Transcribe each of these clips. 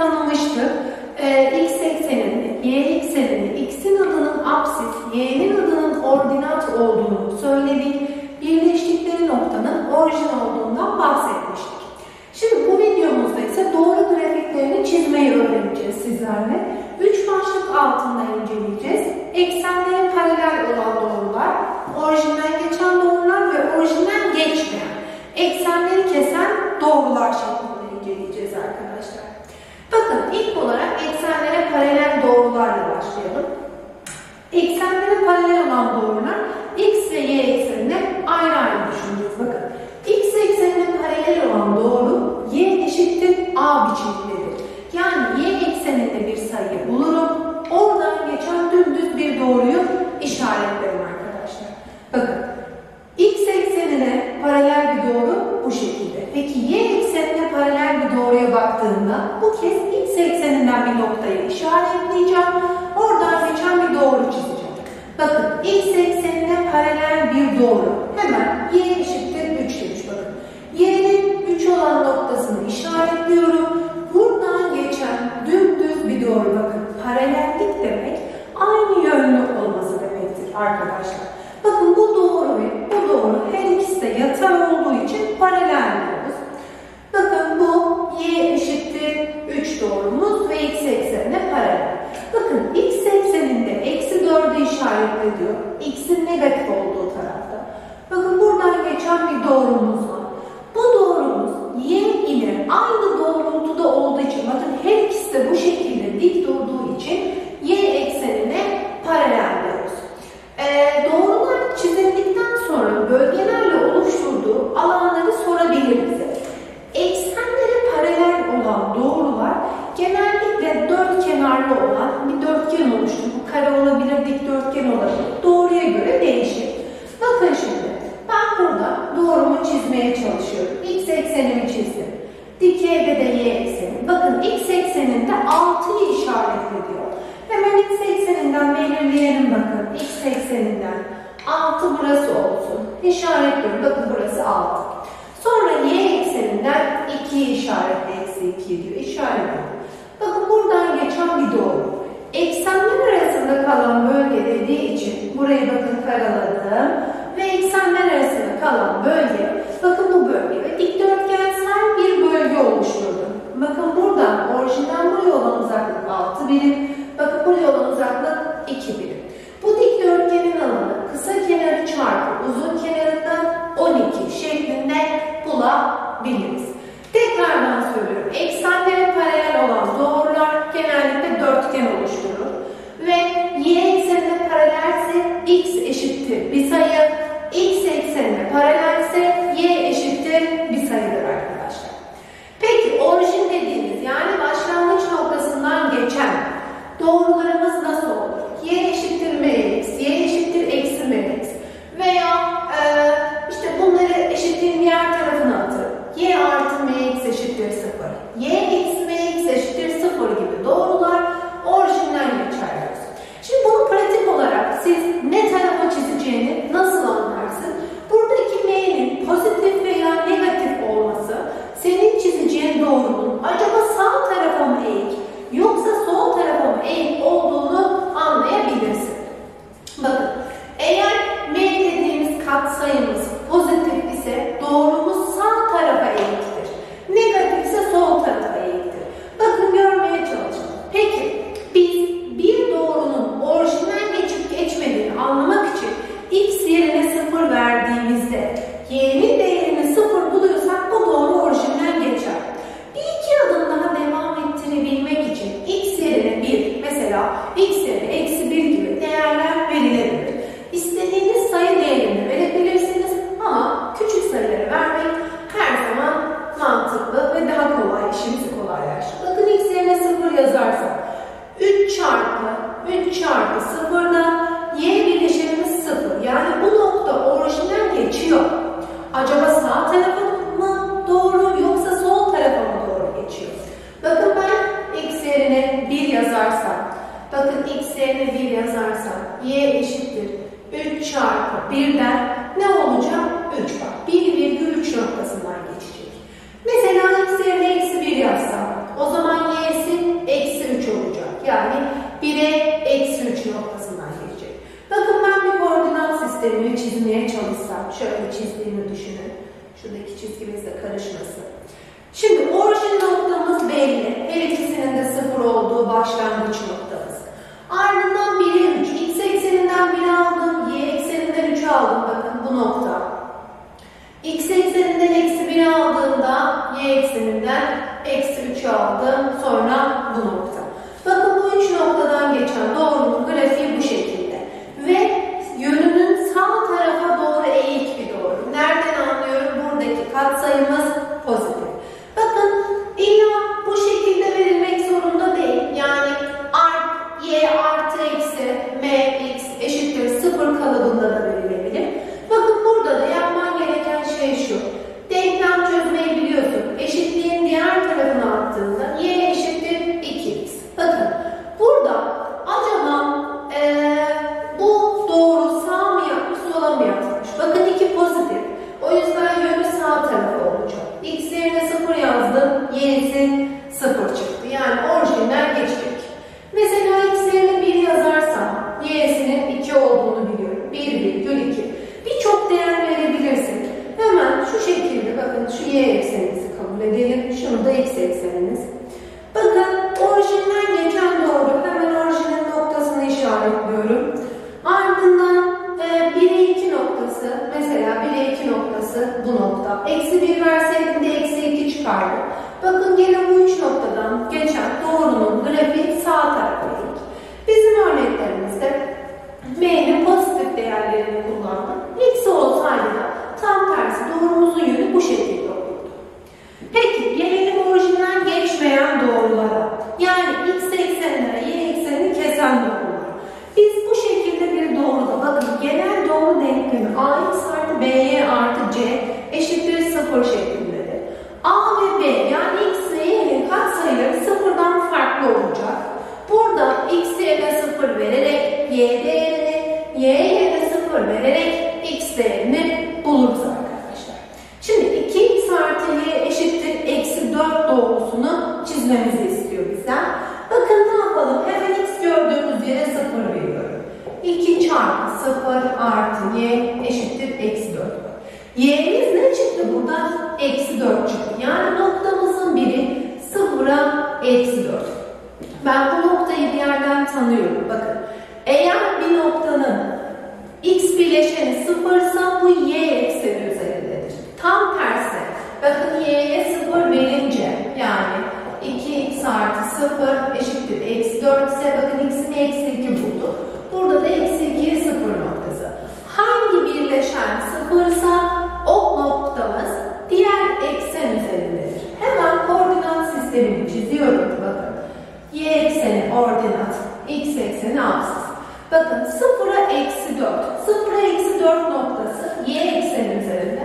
tanımıştık. Ee, x ekseninde, y ekseninde x'in adının apsis, y'nin adının ordinat olduğunu söyledik. Birleştikleri noktanın orijin olduğundan bahsetmiştik. Şimdi bu videomuzda ise doğru grafiklerini çizmeyi öğreneceğiz sizlerle. Üç başlık altında inceleyeceğiz. Eksenleri paralel olan doğrular, orijinden geçen doğrular ve orijinden geçmeyen, eksenleri kesen doğrular şeklinde. Bakın ilk olarak eksenlere paralel doğrularla başlayalım. Eksenlere paralel olan doğrular x ve y eksenine ayrı ayrı düşüneceğiz. Bakın x eksenine paralel olan doğru y eşittir a biçimdedir. Yani y ekseninde bir sayı bulurum. Oradan geçen dümdüz bir doğruyu işaretlerim arkadaşlar. Bakın x eksenine paralel bir doğru bu şekilde. Peki y eksenine paralel bir doğruya baktığımda bu kez x ekseninden bir noktayı işaretleyeceğim. Oradan geçen bir doğru çizeceğim. Bakın x eksenine paralel bir doğru. Hemen y eşittir 3 demiş bakın. y'nin 3 olan noktasını işaretliyorum. Buradan geçen dümdüz bir doğru bakın. Paralellik demek aynı yönlü olması demektir arkadaşlar. Bakın bu doğru ve bu doğru her ikisi de yatay olduğu için paralel diyoruz. Bakın bu y eşittir 3 doğrumuz ve x eksenine paralel. Bakın x ekseninde eksi 4'ü işaretlediyor. x'in negatif olduğu tarafta. Bakın buradan geçen bir doğrumuz var. Bu doğrumuz y ile aynı doğrultuda olduğu için bakın her ikisi de bu şekilde dik durduğu için y eksenine paralel diyoruz. Ee, doğrular çizildikten sonra bölgelerle oluşturduğu alanları sorabilir bize. Eksenleri paralel olan doğrular genellikle dört kenarlı olan bir dörtgen oluşturur. Bu kare olabilir, dikdörtgen olabilir. Doğruya göre değişir. Bakın şimdi ben burada doğrumu çizmeye çalışıyorum. X eksenimi çizdim. Dikeyde de y ekseni. Bakın x ekseninde 6'yı işaretlediyor. Hemen x ekseninden belirleyelim bakın. X ekseninden 6 burası olsun. İşaretliyorum. Bakın burası 6. Sonra y ekseninden 2'yi işaretle. Eksi 2 diyor. İşaretliyorum. Bakın buradan geçen bir doğru. Eksenler arasında kalan bölge dediği için burayı bakın karaladım. Ve eksenler arasında kalan bölge, bakın bu bölge ve dikdörtgensel bir bölge oluşturdum. Bakın buradan orijinden buraya olan uzaklık 6 birim. Bakın buraya olan uzaklık 2 birim. Bu dikdörtgenin alanı kısa kenarı çarpı uzun kenarından 12 şeklinde bulabiliriz. Tekrardan söylüyorum. Eksenlere paralel olan doğrular genellikle dörtgen oluşturur. Ve y eksenine paralelse x eşittir bir sayı, x eksenine paralelse y eşittir bir sayıdır arkadaşlar. Peki orijin dediğimiz yani başlangıç noktasından geçen doğrularımız nasıl olur? y eşittir mx, y eşittir eksi mx veya e, işte bunları eşitliğin diğer tarafına atıp y artı mx eşittir 0, y eksi mx eşittir 0 gibi doğrular orijinden geçerler. Şimdi bunu pratik olarak siz ne tarafa çizeceğini nasıl anlarsın? Buradaki m'nin pozitif veya negatif olması senin çizeceğin doğrunun acaba sağ tarafa mı eğik yoksa sol tarafa mı eğik olduğunu anlayabilirsin. Bakın eğer m dediğimiz katsayımız pozitif ise doğrumuz sağ tarafa eğiktir. Negatif ise sol tarafa eğiktir. Bakın görmeye çalışalım. Peki biz bir doğrunun orijinden geçip geçmediğini anlamak için x yerine 0 verdiğimizde y'nin değerini 0 buluyorsak bu doğru orijinden geçer. Bir iki adım daha devam ettirebilmek için x yerine 1 mesela x yerine eksi 1 gibi değerler verilebilir. İstediğiniz sayı değerini verebilirsiniz ama küçük sayıları vermek her zaman mantıklı ve daha kolay işimizi kolaylaştırır. Bakın x yerine 0 yazarsak 3 çarpı 3 çarpı 0'dan y bileşenimiz 0. Yani bu nokta orijinden geçiyor. Acaba sağ tarafa mı doğru yoksa sol tarafa mı doğru geçiyor? Bakın ben x yerine 1 yazarsam, bakın x yerine 1 yazarsam y eşittir 3 çarpı 1'den ne olacak? 3 bak. 1,3 noktasından geçecek. Mesela x yerine eksi 1 yazsam o zaman Yani 1'e eksi 3 noktasından gelecek. Bakın ben bir koordinat sistemini çizmeye çalışsam. Şöyle çizdiğimi düşünün. Şuradaki çizgimiz de karışmasın. Şimdi orijin noktamız belli. Her ikisinin de sıfır olduğu başlangıç noktamız. Ardından 1'e 3. X ekseninden 1 aldım. Y ekseninden 3 aldım. Bakın bu nokta. X ekseninden eksi 1 aldığımda Y ekseninden eksi 3 aldım. Sonra bu nokta. Bakın bu üç noktadan geçen doğrunun grafiği bu şekilde. Ve yönünün sağ tarafa doğru eğik bir doğru. Nereden anlıyorum? Buradaki katsayımız pozitif. Bakın illa bu şekilde verilmek zorunda değil. Yani art, y artı eksi m x eşittir sıfır kalıbında da kabul edelim. Şunu da X eksenimiz. Bakın orijinden geçen doğru. Hemen orijinin noktasını işaretliyorum. Ardından e, 1'e 2 noktası, mesela 1'e 2 noktası bu nokta. Eksi 1 verseydim de eksi 2 çıkardı. Bakın yine bu üç noktadan geçen doğrunun grafiği sağ tarafa gittik. Bizim örneklerimizde M'nin pozitif değerlerini kullandım. Eksi olsaydı da tam tersi doğrumuzun yönü bu şekilde olurdu. Peki gelelim orijinden geçmeyen doğrulara. Yani x eksenine y eksenini kesen doğrular. Biz bu şekilde bir doğruda bakın genel denklemi ax artı by artı c eşittir 0 şeklindedir. a ve b yani x ve y'nin katsayıları sıfırdan farklı olacak. Burada x yerine 0 vererek y değerini, y yerine 0 vererek x değerini buluruz arkadaşlar. Şimdi 2x artı y eşittir eksi 4 doğrusunu çizmemizi istiyor bizden. Bakın ne yapalım? Hemen x gördüğümüz yere 0 veriyorum. 2 çarpı 0 artı y eşittir eksi 4. y'miz ne çıktı burada? Eksi 4 çıktı. Yani noktamızın biri 0'a eksi 4. Ben bu noktayı bir yerden tanıyorum. Bakın eğer bir noktanın x bileşeni sıfırsa bu y ekseni üzerindedir. Tam tersi. Bakın y'ye 0 verince yani 2x artı 0 eşittir eksi 4 ise bakın x'ini eksi 2 buldu. Eksi 4. 0'a eksi 4 noktası y ekseni üzerinde.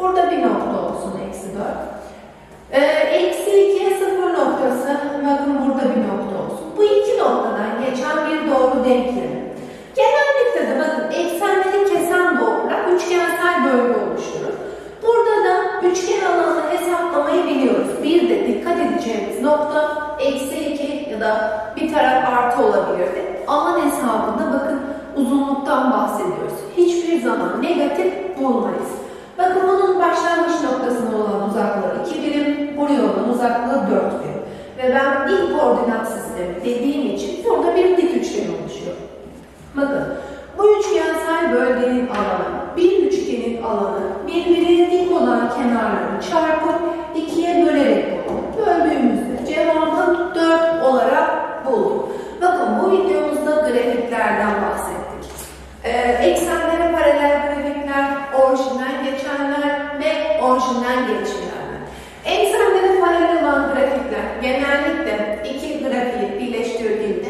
Burada bir nokta olsun eksi 4. Ee, eksi 2'ye 0 noktası. Bakın burada bir nokta olsun. Bu iki noktadan geçen bir doğru denklemi. Genellikle de bakın eksenleri kesen doğrular üçgensel bölge oluşturur. Burada da üçgen alanını hesaplamayı biliyoruz. Bir de dikkat edeceğimiz nokta eksi 2 ya da bir taraf artı olabilirdi. Alan bakın uzunluktan bahsediyoruz. Hiçbir zaman negatif bulmayız. Bakın bunun başlangıç noktasına olan uzaklığı 2 birim, buraya olan uzaklığı 4 birim. Ve ben ilk koordinat sistemi dediğim için burada bir dik üçgen oluşuyor. Bakın bu üçgensel bölgenin alanı, bir üçgenin alanı birbirine dik olan kenarları çarpıp ikiye bölerek bulur. Böldüğümüzde cevabı 4 olarak bulduk. Bakın bu videomuzda grafiklerden bahsettik. Ee, eksenlere paralel grafikler, orijinden geçenler ve orijinden geçmeyenler. Eksenlere paralel olan grafikler genellikle iki grafiği birleştirdiğinde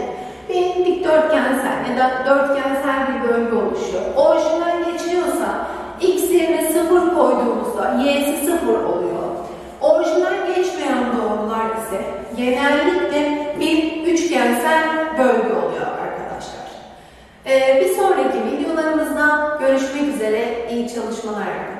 bir dikdörtgensel ya da dörtgensel bir bölge oluşuyor. Orijinden geçiyorsa x yerine 0 koyduğumuzda y'si 0 oluyor. Orijinden geçmeyen doğrular ise genellikle bir üçgensel bölge oluyor arkadaşlar. Ee, bir sonraki videolarımızda görüşmek üzere. İyi çalışmalar arkadaşlar.